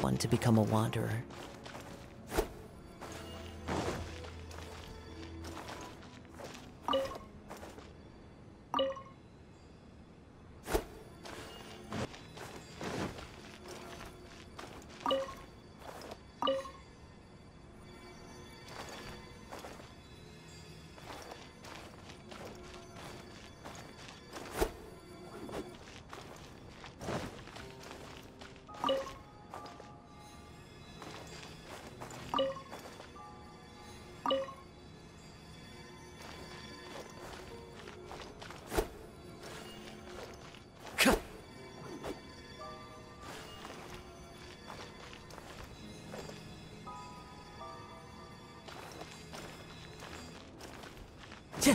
One to become a wanderer. 切